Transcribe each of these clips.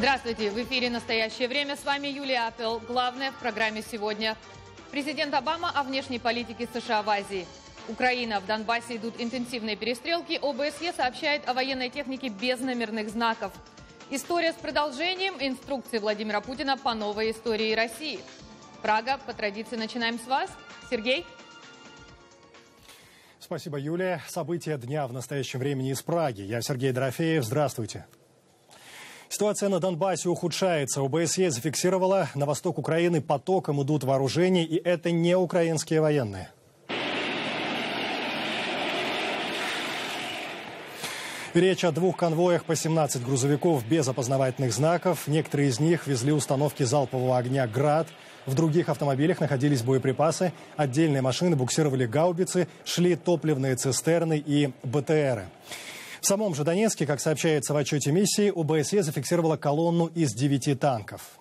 Здравствуйте! В эфире «Настоящее время». С вами Юлия Апел. Главное в программе сегодня. Президент Обама о внешней политике США в Азии. Украина. В Донбассе идут интенсивные перестрелки. ОБСЕ сообщает о военной технике без номерных знаков. История с продолжением. Инструкции Владимира Путина по новой истории России. Прага. По традиции начинаем с вас. Сергей? Спасибо, Юлия. События дня в настоящем времени из Праги. Я Сергей Дорофеев. Здравствуйте. Ситуация на Донбассе ухудшается. ОБСЕ зафиксировала, на восток Украины потоком идут вооружения, и это не украинские военные. Речь о двух конвоях по 17 грузовиков без опознавательных знаков. Некоторые из них везли установки залпового огня «Град». В других автомобилях находились боеприпасы. Отдельные машины буксировали гаубицы, шли топливные цистерны и БТРы. В самом же Донецке, как сообщается в отчете миссии, ОБСЕ зафиксировала колонну из девяти танков.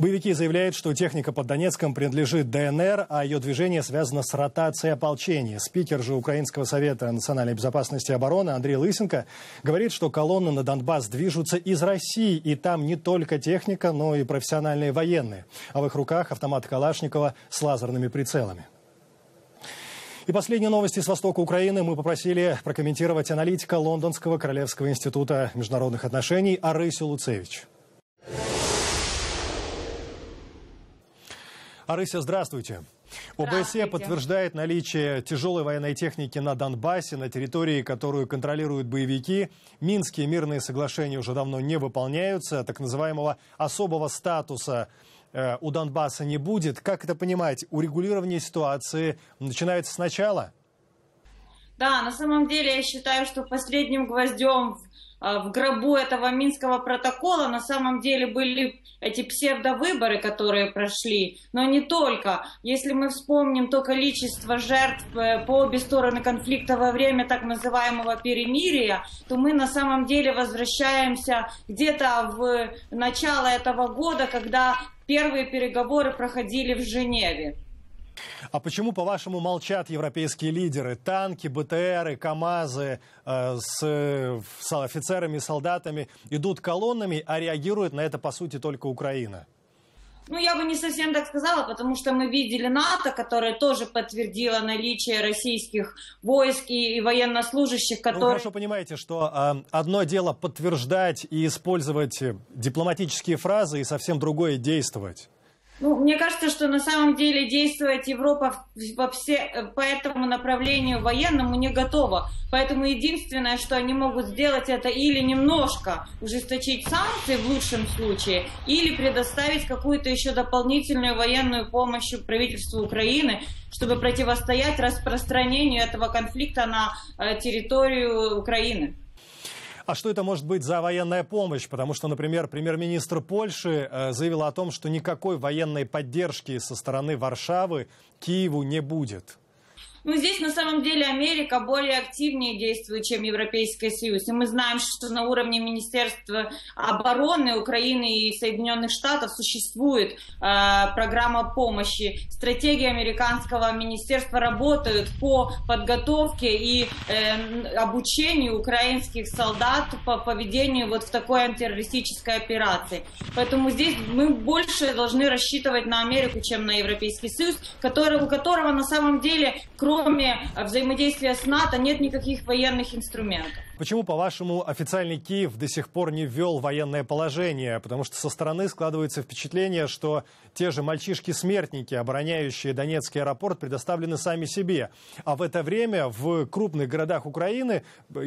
Боевики заявляют, что техника под Донецком принадлежит ДНР, а ее движение связано с ротацией ополчения. Спикер же Украинского совета национальной безопасности и обороны Андрей Лысенко говорит, что колонны на Донбасс движутся из России, и там не только техника, но и профессиональные военные. А в их руках автомат Калашникова с лазерными прицелами. И последние новости с востока Украины мы попросили прокомментировать аналитика Лондонского Королевского института международных отношений Арысю Луцевич. Арыся, здравствуйте. ОБСЕ подтверждает наличие тяжелой военной техники на Донбассе, на территории, которую контролируют боевики. Минские мирные соглашения уже давно не выполняются. Так называемого особого статуса Э, у Донбасса не будет. Как это понимать? Урегулирование ситуации начинается сначала? Да, на самом деле я считаю, что последним гвоздем в в гробу этого Минского протокола на самом деле были эти псевдовыборы, которые прошли, но не только. Если мы вспомним то количество жертв э, по обе стороны конфликта во время так называемого перемирия, то мы на самом деле возвращаемся где-то в начало этого года, когда первые переговоры проходили в Женеве. А почему, по-вашему, молчат европейские лидеры? Танки, БТРы, КАМАЗы э, с, с офицерами, солдатами идут колоннами, а реагирует на это, по сути, только Украина? Ну, я бы не совсем так сказала, потому что мы видели НАТО, которое тоже подтвердило наличие российских войск и военнослужащих, ну, которые... Вы хорошо понимаете, что э, одно дело подтверждать и использовать дипломатические фразы, и совсем другое действовать. Ну, мне кажется, что на самом деле действовать Европа во все, по этому направлению военному не готова. Поэтому единственное, что они могут сделать, это или немножко ужесточить санкции в лучшем случае, или предоставить какую-то еще дополнительную военную помощь правительству Украины, чтобы противостоять распространению этого конфликта на э, территорию Украины. А что это может быть за военная помощь? Потому что, например, премьер-министр Польши э, заявил о том, что никакой военной поддержки со стороны Варшавы Киеву не будет. Ну, здесь на самом деле Америка более активнее действует, чем Европейский Союз. И мы знаем, что на уровне Министерства обороны Украины и Соединенных Штатов существует э, программа помощи. Стратегии американского министерства работают по подготовке и э, обучению украинских солдат по поведению вот в такой антитеррористической операции. Поэтому здесь мы больше должны рассчитывать на Америку, чем на Европейский Союз, который, у которого на самом деле, кроме кроме взаимодействия с НАТО нет никаких военных инструментов. Почему, по-вашему, официальный Киев до сих пор не ввел военное положение? Потому что со стороны складывается впечатление, что те же мальчишки-смертники, обороняющие Донецкий аэропорт, предоставлены сами себе. А в это время в крупных городах Украины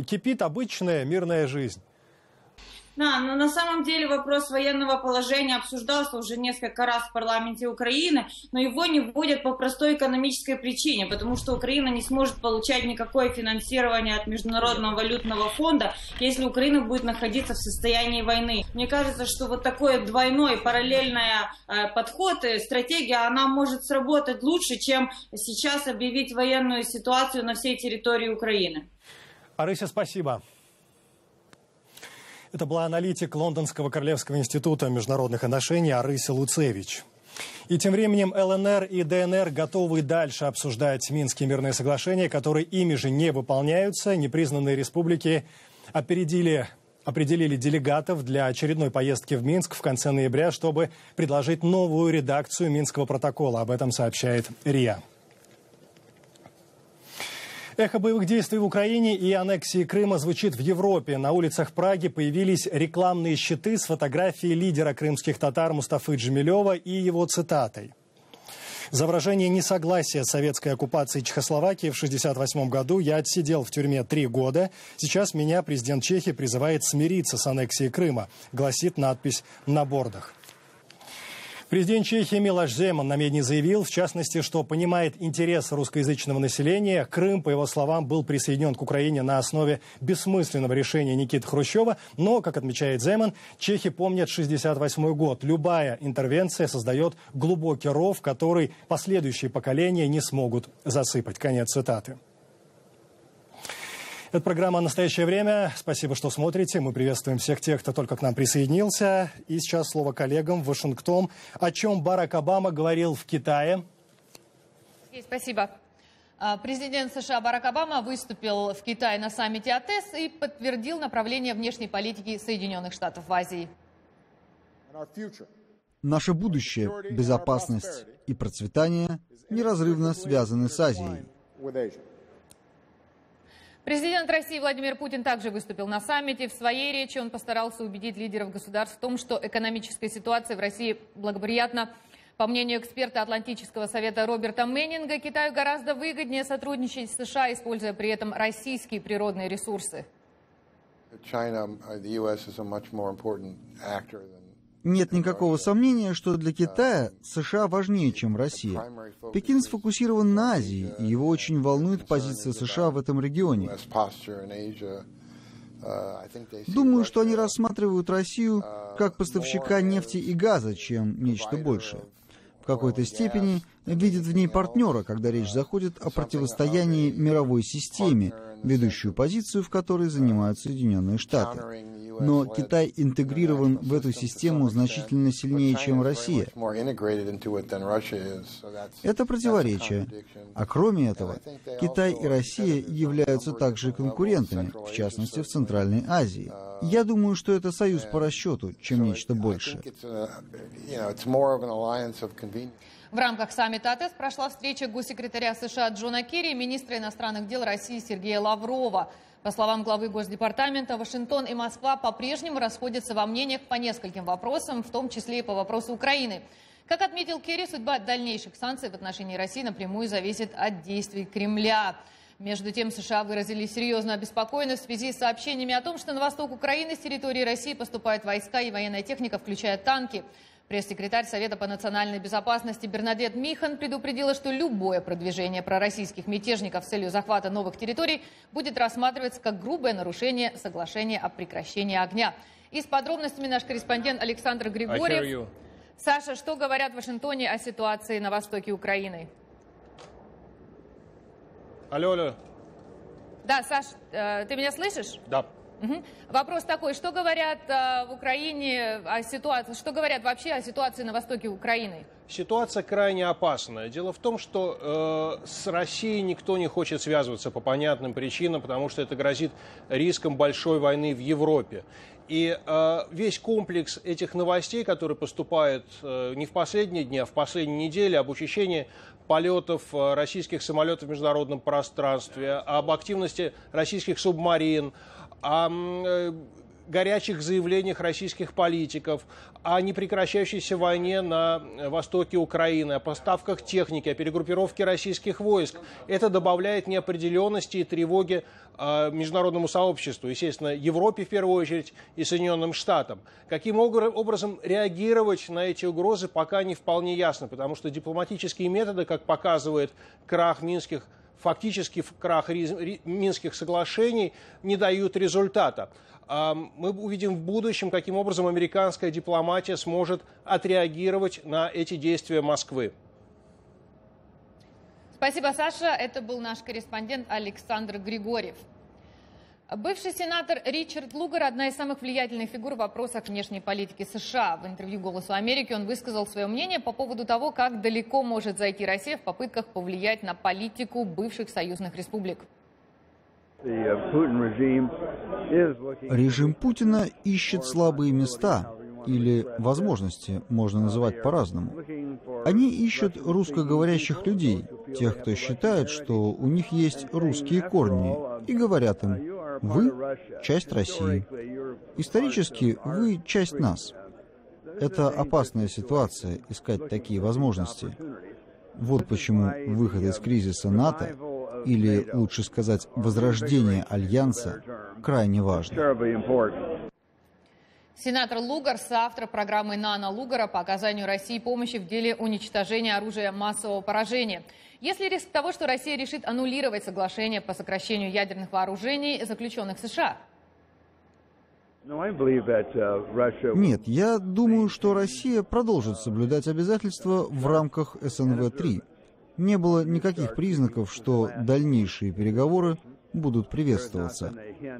кипит обычная мирная жизнь. Да, но на самом деле вопрос военного положения обсуждался уже несколько раз в парламенте Украины, но его не вводят по простой экономической причине, потому что Украина не сможет получать никакое финансирование от Международного валютного фонда, если Украина будет находиться в состоянии войны. Мне кажется, что вот такой двойной параллельный э, подход, э, стратегия, она может сработать лучше, чем сейчас объявить военную ситуацию на всей территории Украины. Арыся, спасибо. Это была аналитик Лондонского Королевского института международных отношений Арыся Луцевич. И тем временем ЛНР и ДНР готовы дальше обсуждать Минские мирные соглашения, которые ими же не выполняются. Непризнанные республики опередили определили делегатов для очередной поездки в Минск в конце ноября, чтобы предложить новую редакцию Минского протокола. Об этом сообщает РИА. Эхо боевых действий в Украине и аннексии Крыма звучит в Европе. На улицах Праги появились рекламные щиты с фотографией лидера крымских татар Мустафы Джемилева и его цитатой. За выражение несогласия советской оккупацией Чехословакии в 1968 году я отсидел в тюрьме три года. Сейчас меня президент Чехии призывает смириться с аннексией Крыма, гласит надпись на бордах. Президент Чехии Милош Земан на медне заявил, в частности, что понимает интерес русскоязычного населения. Крым, по его словам, был присоединен к Украине на основе бессмысленного решения Никиты Хрущева. Но, как отмечает Земан, чехи помнят 1968 год. Любая интервенция создает глубокий ров, который последующие поколения не смогут засыпать. Конец цитаты. Это программа «Настоящее время». Спасибо, что смотрите. Мы приветствуем всех тех, кто только к нам присоединился. И сейчас слово коллегам в Вашингтон. О чем Барак Обама говорил в Китае. Спасибо. А, президент США Барак Обама выступил в Китае на саммите АТЭС и подтвердил направление внешней политики Соединенных Штатов в Азии. Наше будущее, безопасность и процветание неразрывно связаны с Азией. Президент России Владимир Путин также выступил на саммите. В своей речи он постарался убедить лидеров государств в том, что экономическая ситуация в России благоприятна. По мнению эксперта Атлантического совета Роберта Меннинга, Китаю гораздо выгоднее сотрудничать с США, используя при этом российские природные ресурсы. China, the US is a much more important actor than нет никакого сомнения, что для Китая США важнее, чем Россия. Пекин сфокусирован на Азии, и его очень волнует позиция США в этом регионе. Думаю, что они рассматривают Россию как поставщика нефти и газа, чем нечто большее. В какой-то степени видят в ней партнера, когда речь заходит о противостоянии мировой системе, ведущую позицию в которой занимают Соединенные Штаты но Китай интегрирован в эту систему значительно сильнее, чем Россия. Это противоречие. А кроме этого, Китай и Россия являются также конкурентами, в частности в Центральной Азии. Я думаю, что это союз по расчету, чем нечто большее. В рамках саммита АТЭС прошла встреча госсекретаря США Джона Керри и министра иностранных дел России Сергея Лаврова. По словам главы Госдепартамента, Вашингтон и Москва по-прежнему расходятся во мнениях по нескольким вопросам, в том числе и по вопросу Украины. Как отметил Керри, судьба дальнейших санкций в отношении России напрямую зависит от действий Кремля. Между тем, США выразили серьезную обеспокоенность в связи с сообщениями о том, что на восток Украины с территории России поступают войска и военная техника, включая танки. Пресс-секретарь Совета по национальной безопасности Бернадет Михан предупредила, что любое продвижение пророссийских мятежников с целью захвата новых территорий будет рассматриваться как грубое нарушение соглашения о прекращении огня. И с подробностями наш корреспондент Александр Григорьев. Саша, что говорят в Вашингтоне о ситуации на востоке Украины? Алло, алло. Да, Саш, э, ты меня слышишь? Да. Угу. Вопрос такой, что говорят э, в Украине о ситуации, что говорят вообще о ситуации на востоке Украины? Ситуация крайне опасная. Дело в том, что э, с Россией никто не хочет связываться по понятным причинам, потому что это грозит риском большой войны в Европе. И э, весь комплекс этих новостей, которые поступают э, не в последние дни, а в последние недели, об учащении полетов э, российских самолетов в международном пространстве, об активности российских субмарин, о э, горячих заявлениях российских политиков, о непрекращающейся войне на востоке Украины, о поставках техники, о перегруппировке российских войск. Это добавляет неопределенности и тревоги э, международному сообществу, естественно, Европе в первую очередь и Соединенным Штатам. Каким образом реагировать на эти угрозы, пока не вполне ясно, потому что дипломатические методы, как показывает крах минских фактически крах Минских соглашений не дают результата. Мы увидим в будущем, каким образом американская дипломатия сможет отреагировать на эти действия Москвы. Спасибо, Саша. Это был наш корреспондент Александр Григорьев. Бывший сенатор Ричард Лугар – одна из самых влиятельных фигур в вопросах внешней политики США. В интервью «Голосу Америки» он высказал свое мнение по поводу того, как далеко может зайти Россия в попытках повлиять на политику бывших союзных республик. Режим Путина ищет слабые места или возможности, можно называть по-разному. Они ищут русскоговорящих людей, тех, кто считает, что у них есть русские корни, и говорят им, вы – часть России. Исторически вы – часть нас. Это опасная ситуация, искать такие возможности. Вот почему выход из кризиса НАТО, или, лучше сказать, возрождение Альянса, крайне важно. Сенатор Лугар, соавтор программы «Нано Лугара» по оказанию России помощи в деле уничтожения оружия массового поражения. Есть ли риск того, что Россия решит аннулировать соглашение по сокращению ядерных вооружений, заключенных США? Uh, Нет, я думаю, что Россия продолжит соблюдать обязательства в рамках СНВ-3. Не было никаких признаков, что дальнейшие переговоры будут приветствоваться.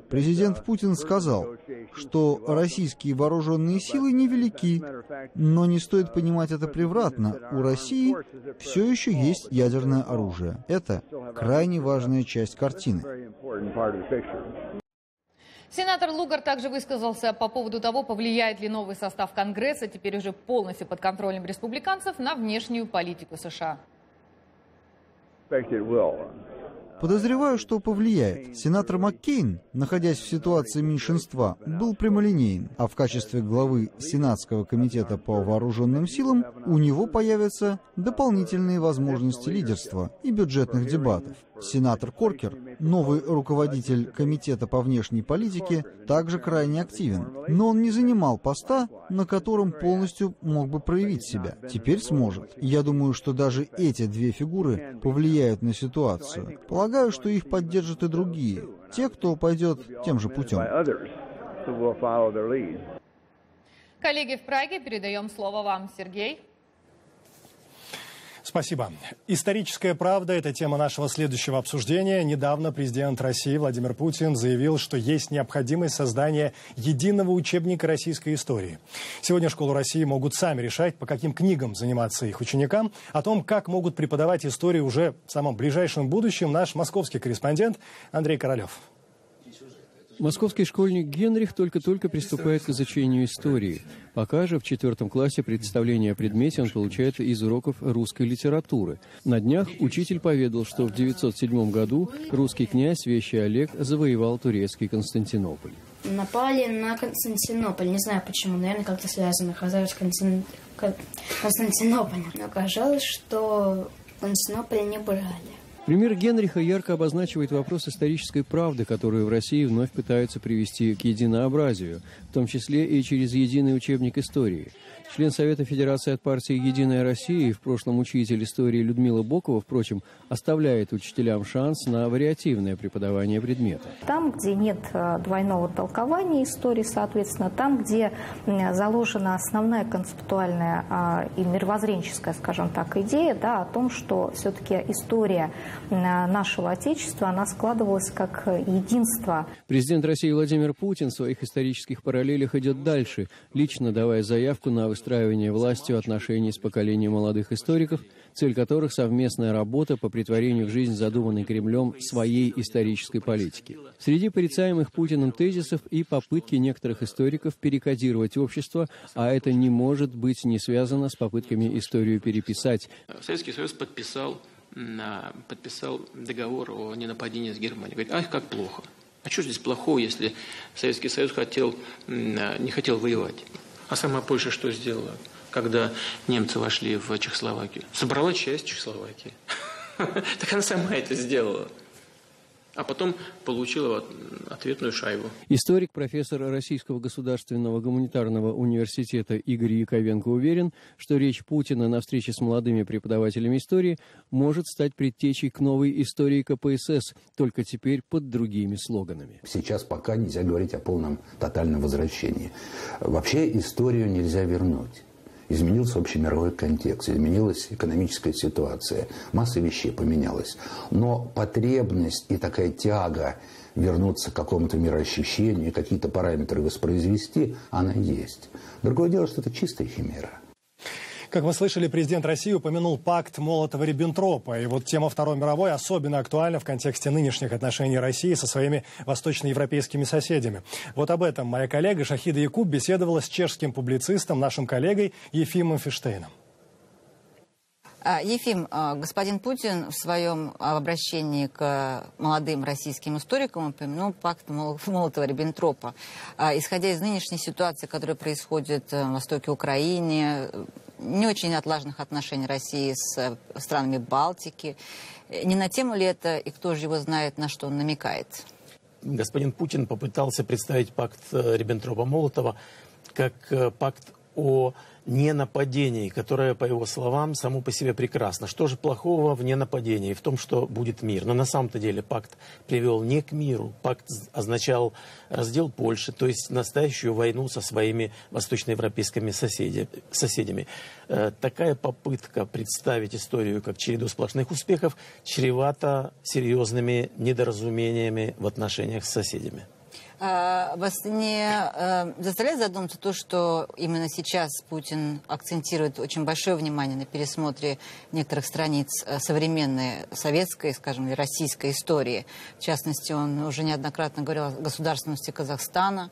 Президент Путин сказал, что российские вооруженные силы невелики, но не стоит понимать это превратно. У России все еще есть ядерное оружие. Это крайне важная часть картины. Сенатор Лугар также высказался по поводу того, повлияет ли новый состав Конгресса, теперь уже полностью под контролем республиканцев, на внешнюю политику США. Подозреваю, что повлияет. Сенатор Маккейн, находясь в ситуации меньшинства, был прямолинеен, а в качестве главы Сенатского комитета по вооруженным силам у него появятся дополнительные возможности лидерства и бюджетных дебатов. Сенатор Коркер, новый руководитель Комитета по внешней политике, также крайне активен, но он не занимал поста, на котором полностью мог бы проявить себя. Теперь сможет. Я думаю, что даже эти две фигуры повлияют на ситуацию. Полагаю, что их поддержат и другие, те, кто пойдет тем же путем. Коллеги в Праге, передаем слово вам, Сергей. Спасибо. Историческая правда – это тема нашего следующего обсуждения. Недавно президент России Владимир Путин заявил, что есть необходимость создания единого учебника российской истории. Сегодня школу России могут сами решать, по каким книгам заниматься их ученикам. О том, как могут преподавать историю уже в самом ближайшем будущем, наш московский корреспондент Андрей Королев. Московский школьник Генрих только-только приступает к изучению истории. Пока же в четвертом классе представление о предмете он получает из уроков русской литературы. На днях учитель поведал, что в 907 году русский князь Вещий Олег завоевал турецкий Константинополь. Напали на Константинополь. Не знаю почему, наверное, как-то связано. Казалось, Константин... Константинополь. Но оказалось, что Константинополь не брали. Пример Генриха ярко обозначивает вопрос исторической правды, которую в России вновь пытаются привести к единообразию, в том числе и через единый учебник истории – Член Совета Федерации от партии «Единая Россия» и в прошлом учитель истории Людмила Бокова, впрочем, оставляет учителям шанс на вариативное преподавание предмета. Там, где нет э, двойного толкования истории, соответственно, там, где заложена основная концептуальная а, и мировоззренческая, скажем так, идея да, о том, что все-таки история нашего Отечества, она складывалась как единство. Президент России Владимир Путин в своих исторических параллелях идет дальше, лично давая заявку на выстраивание властью отношений с поколением молодых историков, цель которых совместная работа по притворению в жизнь задуманной Кремлем своей исторической политики. Среди порицаемых Путиным тезисов и попытки некоторых историков перекодировать общество, а это не может быть не связано с попытками историю переписать. Советский Союз подписал подписал договор о ненападении с Германией. Говорит, ах, как плохо. А что здесь плохого, если Советский Союз хотел, не хотел воевать? А сама Польша что сделала, когда немцы вошли в Чехословакию? Собрала часть Чехословакии. Так она сама это сделала а потом получила ответную шайбу. Историк, профессор Российского государственного гуманитарного университета Игорь Яковенко уверен, что речь Путина на встрече с молодыми преподавателями истории может стать предтечей к новой истории КПСС, только теперь под другими слоганами. Сейчас пока нельзя говорить о полном тотальном возвращении. Вообще историю нельзя вернуть изменился общемировой контекст, изменилась экономическая ситуация, масса вещей поменялась. Но потребность и такая тяга вернуться к какому-то мироощущению, какие-то параметры воспроизвести, она есть. Другое дело, что это чистая химера. Как вы слышали, президент России упомянул пакт Молотова-Риббентропа. И вот тема Второй мировой особенно актуальна в контексте нынешних отношений России со своими восточноевропейскими соседями. Вот об этом моя коллега Шахида Якуб беседовала с чешским публицистом, нашим коллегой Ефимом Фиштейном. А, Ефим, а, господин Путин в своем обращении к молодым российским историкам упомянул пакт Молотова-Риббентропа. А, исходя из нынешней ситуации, которая происходит э, в востоке Украины, не очень отлаженных отношений России с э, странами Балтики, э, не на тему ли это, и кто же его знает, на что он намекает? Господин Путин попытался представить пакт Риббентропа-Молотова как пакт о ненападении, которое, по его словам, само по себе прекрасно. Что же плохого в ненападении? В том, что будет мир. Но на самом-то деле пакт привел не к миру. Пакт означал раздел Польши, то есть настоящую войну со своими восточноевропейскими соседи, соседями. Э, такая попытка представить историю как череду сплошных успехов чревата серьезными недоразумениями в отношениях с соседями. А, вас не э, заставляет задуматься то, что именно сейчас Путин акцентирует очень большое внимание на пересмотре некоторых страниц э, современной советской, скажем, российской истории. В частности, он уже неоднократно говорил о государственности Казахстана,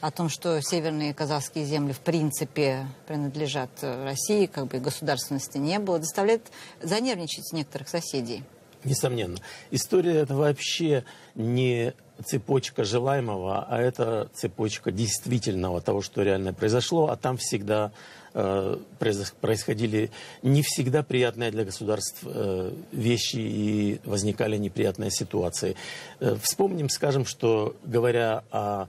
о том, что северные казахские земли в принципе принадлежат России, как бы государственности не было, заставляет занервничать некоторых соседей. Несомненно. История это вообще не цепочка желаемого, а это цепочка действительного того, что реально произошло, а там всегда э, происходили не всегда приятные для государств э, вещи и возникали неприятные ситуации. Э, вспомним, скажем, что говоря о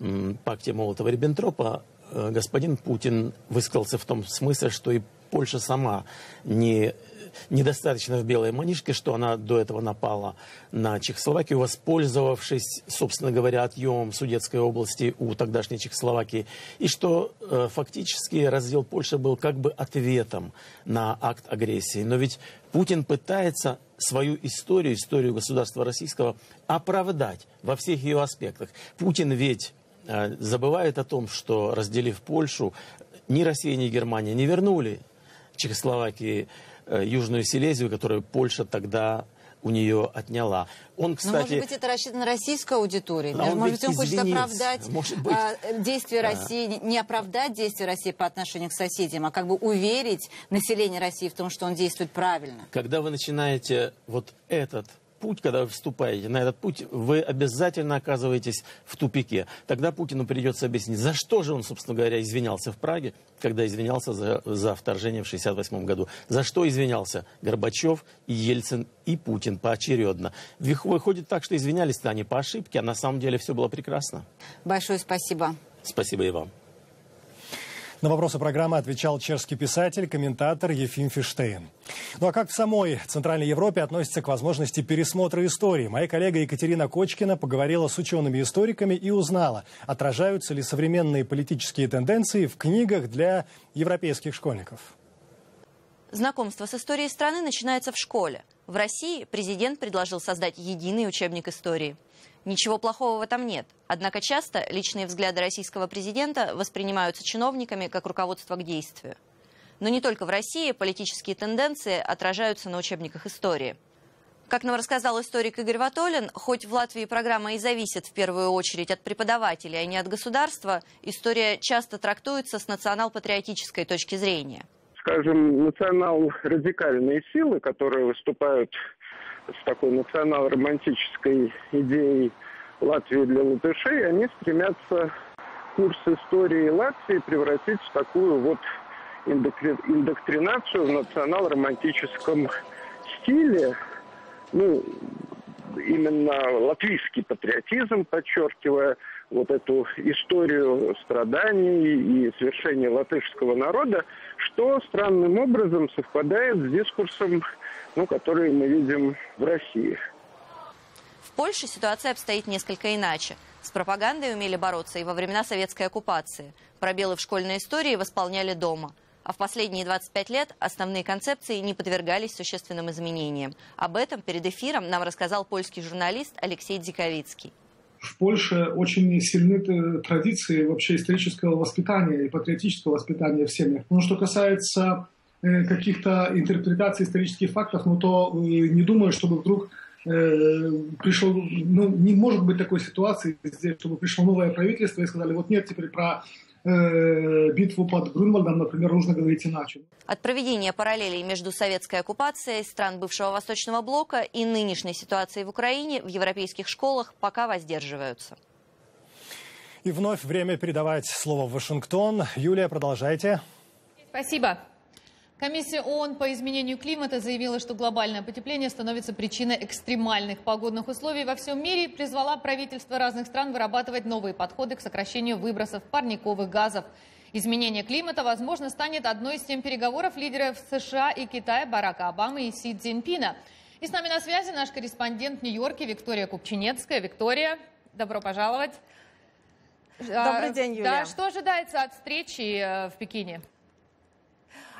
э, пакте Молотова-Риббентропа, э, господин Путин высказался в том смысле, что и Польша сама не недостаточно в белой манишке, что она до этого напала на Чехословакию, воспользовавшись, собственно говоря, отъемом Судетской области у тогдашней Чехословакии, и что э, фактически раздел Польши был как бы ответом на акт агрессии. Но ведь Путин пытается свою историю, историю государства российского оправдать во всех ее аспектах. Путин ведь э, забывает о том, что, разделив Польшу, ни Россия, ни Германия не вернули Чехословакии Южную Силезию, которую Польша тогда у нее отняла. Он, кстати... Но, может быть, это рассчитано на российскую аудиторию? А может быть, он хочет оправдать может быть... а, действия а. России, не оправдать действия России по отношению к соседям, а как бы уверить население России в том, что он действует правильно. Когда вы начинаете вот этот путь, когда вы вступаете на этот путь, вы обязательно оказываетесь в тупике. Тогда Путину придется объяснить, за что же он, собственно говоря, извинялся в Праге, когда извинялся за, за вторжение в 1968 году. За что извинялся Горбачев, и Ельцин, и Путин поочередно. Выходит так, что извинялись-то они по ошибке, а на самом деле все было прекрасно. Большое спасибо. Спасибо и вам. На вопросы программы отвечал чешский писатель, комментатор Ефим Фиштейн. Ну а как в самой Центральной Европе относится к возможности пересмотра истории? Моя коллега Екатерина Кочкина поговорила с учеными-историками и узнала, отражаются ли современные политические тенденции в книгах для европейских школьников. Знакомство с историей страны начинается в школе. В России президент предложил создать единый учебник истории – Ничего плохого в этом нет. Однако часто личные взгляды российского президента воспринимаются чиновниками как руководство к действию. Но не только в России политические тенденции отражаются на учебниках истории. Как нам рассказал историк Игорь Ватолин, хоть в Латвии программа и зависит в первую очередь от преподавателей, а не от государства, история часто трактуется с национал-патриотической точки зрения. Скажем, национал-радикальные силы, которые выступают с такой национал-романтической идеей Латвии для латышей, они стремятся курс истории Латвии превратить в такую вот индоктринацию в национал-романтическом стиле. Ну, именно латвийский патриотизм, подчеркивая вот эту историю страданий и свершения латышского народа, что странным образом совпадает с дискурсом ну, которые мы видим в России. В Польше ситуация обстоит несколько иначе. С пропагандой умели бороться и во времена советской оккупации. Пробелы в школьной истории восполняли дома. А в последние 25 лет основные концепции не подвергались существенным изменениям. Об этом перед эфиром нам рассказал польский журналист Алексей Дзиковицкий. в Польше очень сильны традиции вообще исторического воспитания и патриотического воспитания в семьях. Но что касается э, каких-то интерпретаций исторических фактов, ну то э, не думаю, чтобы вдруг э, пришел, ну не может быть такой ситуации здесь, чтобы пришло новое правительство и сказали, вот нет, теперь про Э, битву под Грюнвальдом, например, нужно говорить иначе. От проведения параллелей между советской оккупацией стран бывшего Восточного блока и нынешней ситуацией в Украине в европейских школах пока воздерживаются. И вновь время передавать слово в Вашингтон. Юлия, продолжайте. Спасибо. Комиссия ООН по изменению климата заявила, что глобальное потепление становится причиной экстремальных погодных условий во всем мире и призвала правительства разных стран вырабатывать новые подходы к сокращению выбросов парниковых газов. Изменение климата, возможно, станет одной из тем переговоров лидеров США и Китая Барака Обамы и Си Цзиньпина. И с нами на связи наш корреспондент в Нью-Йорке Виктория Купчинецкая. Виктория, добро пожаловать. Добрый день, Юлия. Да, что ожидается от встречи э, в Пекине?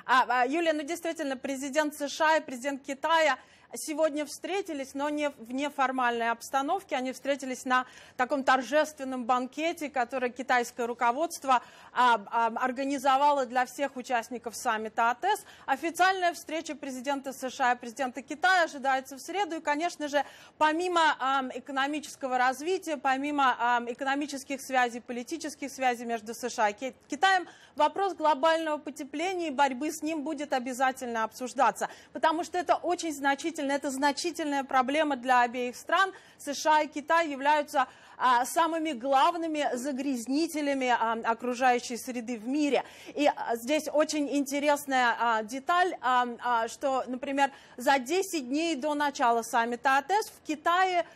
А, а, Юлия, ну действительно, президент США и президент Китая сегодня встретились, но не в неформальной обстановке. Они встретились на таком торжественном банкете, который китайское руководство а, а, организовало для всех участников саммита АТЭС. Официальная встреча президента США и президента Китая ожидается в среду. И, конечно же, помимо а, экономического развития, помимо а, экономических связей, политических связей между США и Китаем, вопрос глобального потепления и борьбы с ним будет обязательно обсуждаться, потому что это очень значительно, это значительная проблема для обеих стран. США и Китай являются а, самыми главными загрязнителями а, окружающей среды в мире. И а, здесь очень интересная а, деталь, а, а, что, например, за 10 дней до начала саммита АТЭС в Китае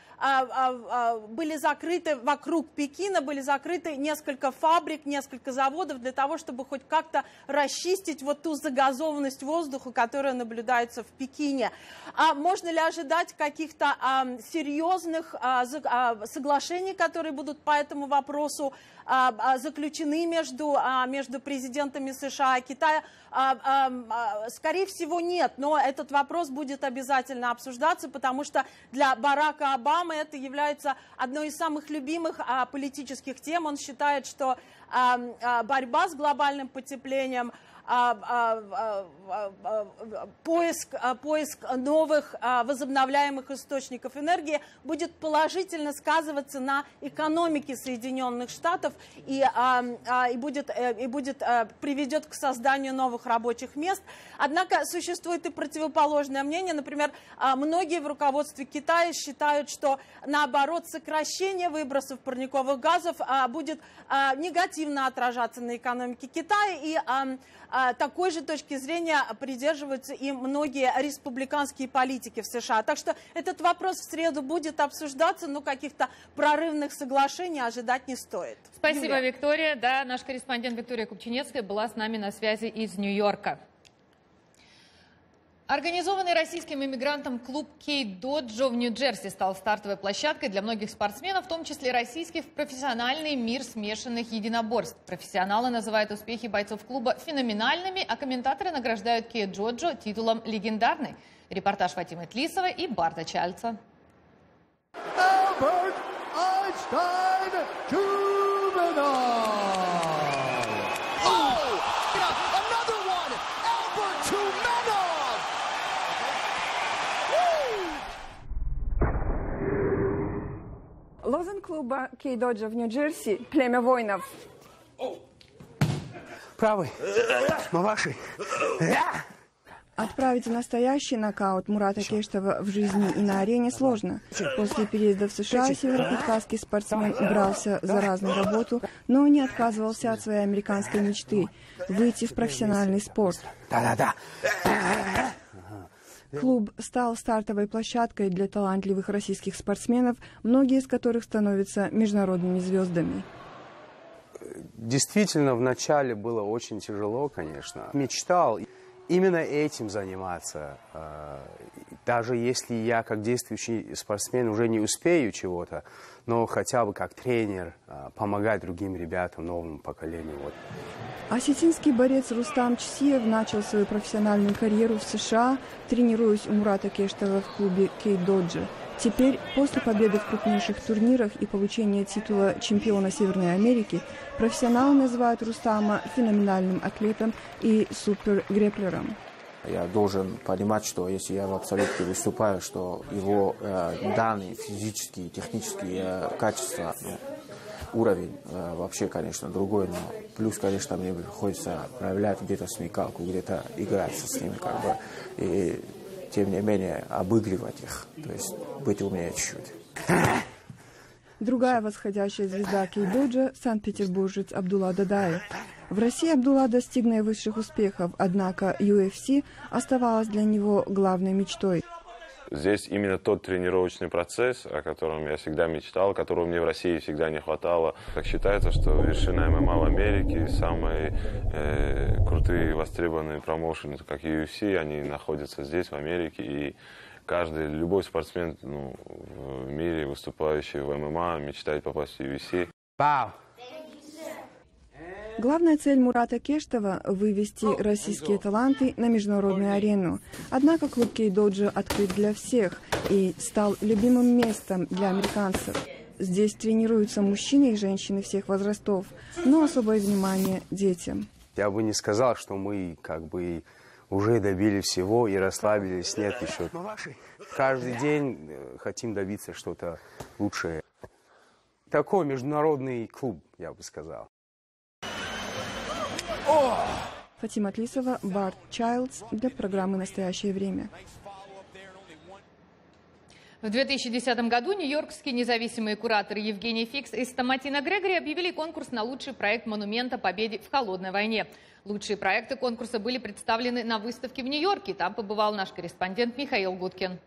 были закрыты вокруг Пекина, были закрыты несколько фабрик, несколько заводов для того, чтобы хоть как-то расчистить вот ту загазованность воздуха, которая наблюдается в Пекине. А можно ли ожидать каких-то а, серьезных а, соглашений, которые будут по этому вопросу а, а, заключены между, а, между президентами США и Китая? Скорее всего, нет, но этот вопрос будет обязательно обсуждаться, потому что для Барака Обамы это является одной из самых любимых политических тем. Он считает, что борьба с глобальным потеплением – а, а, а, поиск, поиск новых возобновляемых источников энергии будет положительно сказываться на экономике Соединенных Штатов и, и, будет, э, и будет, э, приведет к созданию новых рабочих мест. Однако существует и противоположное мнение. Например, многие в руководстве Китая считают, что наоборот сокращение выбросов парниковых газов будет негативно отражаться на экономике Китая и а, такой же точки зрения придерживаются и многие республиканские политики в США. Так что этот вопрос в среду будет обсуждаться, но каких-то прорывных соглашений ожидать не стоит. Спасибо, Юлия. Виктория. Да, наш корреспондент Виктория Купчинецкая была с нами на связи из Нью-Йорка. Организованный российским иммигрантом клуб Кейт Доджо в Нью-Джерси стал стартовой площадкой для многих спортсменов, в том числе российских, в профессиональный мир смешанных единоборств. Профессионалы называют успехи бойцов клуба феноменальными, а комментаторы награждают Кейт Доджо титулом «Легендарный». Репортаж Фатимы Тлисовой и Барта Чальца. Albert Einstein клуба Кей-Доджа в Нью-Джерси «Племя воинов». Правый. Маваши. Отправить настоящий нокаут Мурата Кештова в жизни и на арене сложно. После переезда в США северокавказский спортсмен брался за разную работу, но не отказывался от своей американской мечты – выйти в профессиональный спорт. Да-да-да. Клуб стал стартовой площадкой для талантливых российских спортсменов, многие из которых становятся международными звездами. Действительно, вначале было очень тяжело, конечно. Мечтал именно этим заниматься. А, даже если я как действующий спортсмен уже не успею чего-то, но хотя бы как тренер а, помогать другим ребятам, новому поколению. Вот. Осетинский борец Рустам Чсиев начал свою профессиональную карьеру в США, тренируясь у Мурата Кештова в клубе Кейт Доджи. Теперь, после победы в крупнейших турнирах и получения титула чемпиона Северной Америки, профессионалы называют Рустама феноменальным атлетом и супергреплером. Я должен понимать, что если я в абсолютке выступаю, что его э, данные физические, технические э, качества, ну, уровень э, вообще, конечно, другой, но плюс, конечно, мне приходится проявлять где-то смекалку, где-то играть с ними, как бы, и тем не менее обыгрывать их, то есть быть умнее чуть-чуть. Другая восходящая звезда кейдоджа – санкт-петербуржец Абдулла Дадаев. В России Абдулла достиг наивысших успехов, однако UFC оставалась для него главной мечтой. Здесь именно тот тренировочный процесс, о котором я всегда мечтал, которого мне в России всегда не хватало. Так считается, что вершина ММА в Америке, самые э, крутые востребованные промоушены, как UFC, они находятся здесь, в Америке. И каждый, любой спортсмен ну, в мире, выступающий в ММА, мечтает попасть в UFC. Wow. Главная цель Мурата Кештова – вывести российские таланты на международную арену. Однако клуб Кейдоджи открыт для всех и стал любимым местом для американцев. Здесь тренируются мужчины и женщины всех возрастов, но особое внимание детям. Я бы не сказал, что мы как бы уже добили всего и расслабились. Нет еще. Каждый день э, хотим добиться что-то лучшее. Такой международный клуб, я бы сказал. Фатима Тлисова, Барт Чайлдс для программы «Настоящее время». В 2010 году нью-йоркские независимые кураторы Евгений Фикс и Стаматина Грегори объявили конкурс на лучший проект монумента Победе в холодной войне. Лучшие проекты конкурса были представлены на выставке в Нью-Йорке. Там побывал наш корреспондент Михаил Гудкин.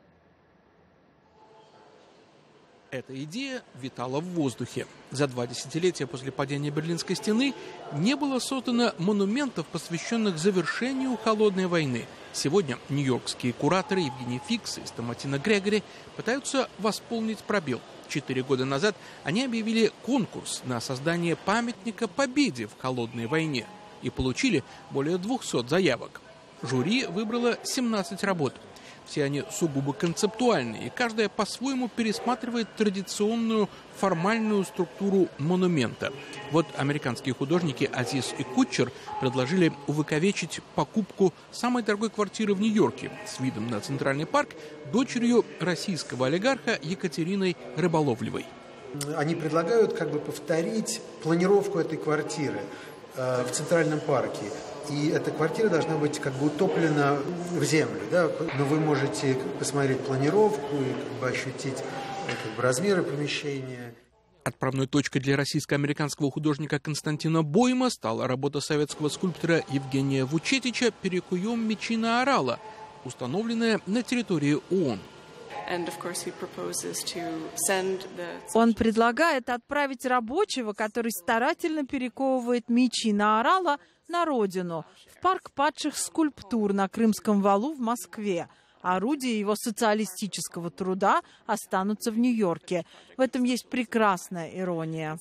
Эта идея витала в воздухе. За два десятилетия после падения Берлинской стены не было создано монументов, посвященных завершению Холодной войны. Сегодня нью-йоркские кураторы Евгений Фикс и Стаматина Грегори пытаются восполнить пробел. Четыре года назад они объявили конкурс на создание памятника победе в Холодной войне и получили более 200 заявок. Жюри выбрало 17 работ – все они сугубо концептуальные, и каждая по-своему пересматривает традиционную формальную структуру монумента. Вот американские художники Азиз и Кутчер предложили увековечить покупку самой дорогой квартиры в Нью-Йорке с видом на Центральный парк дочерью российского олигарха Екатериной Рыболовлевой. Они предлагают как бы повторить планировку этой квартиры в Центральном парке и эта квартира должна быть как бы утоплена в землю, да, но вы можете посмотреть планировку и как бы ощутить э, как бы, размеры помещения. Отправной точкой для российско-американского художника Константина Бойма стала работа советского скульптора Евгения Вучетича «Перекуем мечи на орала», установленная на территории ООН. Он предлагает отправить рабочего, который старательно перековывает мечи на орала, на родину, в парк падших скульптур на Крымском валу в Москве. Орудия его социалистического труда останутся в Нью-Йорке. В этом есть прекрасная ирония.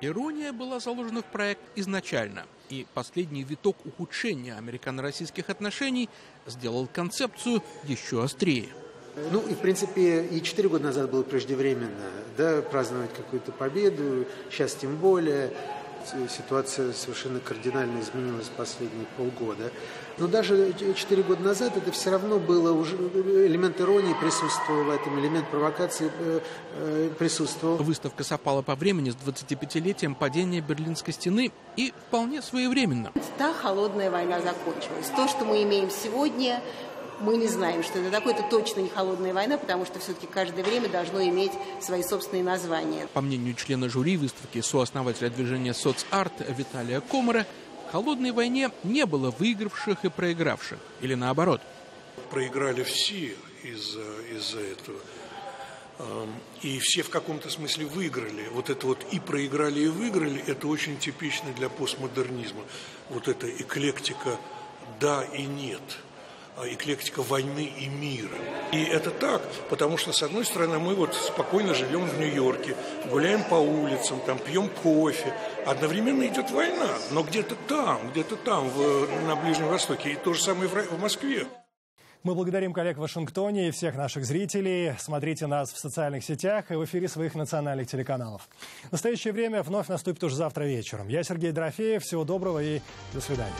Ирония была заложена в проект изначально, и последний виток ухудшения американо-российских отношений сделал концепцию еще острее. Ну и, в принципе, и четыре года назад было преждевременно да, праздновать какую-то победу, сейчас тем более ситуация совершенно кардинально изменилась в последние полгода. Но даже 4 года назад это все равно было уже элемент иронии присутствовал в этом, элемент провокации э, э, присутствовал. Выставка совпала по времени с 25-летием падения Берлинской стены и вполне своевременно. Та холодная война закончилась. То, что мы имеем сегодня, мы не знаем, что это такое. Это точно не холодная война, потому что все-таки каждое время должно иметь свои собственные названия. По мнению члена жюри выставки сооснователя движения «Соцарт» Виталия Комара, в холодной войне не было выигравших и проигравших. Или наоборот. Проиграли все из-за из этого. И все в каком-то смысле выиграли. Вот это вот и проиграли, и выиграли, это очень типично для постмодернизма. Вот эта эклектика «да» и «нет». А, эклектика войны и мира. И это так, потому что, с одной стороны, мы вот спокойно живем в Нью-Йорке, гуляем по улицам, там пьем кофе, одновременно идет война, но где-то там, где-то там, в, на Ближнем Востоке, и то же самое в, в Москве. Мы благодарим коллег в Вашингтоне и всех наших зрителей. Смотрите нас в социальных сетях и в эфире своих национальных телеканалов. настоящее время вновь наступит уже завтра вечером. Я Сергей Дорофеев. Всего доброго и до свидания.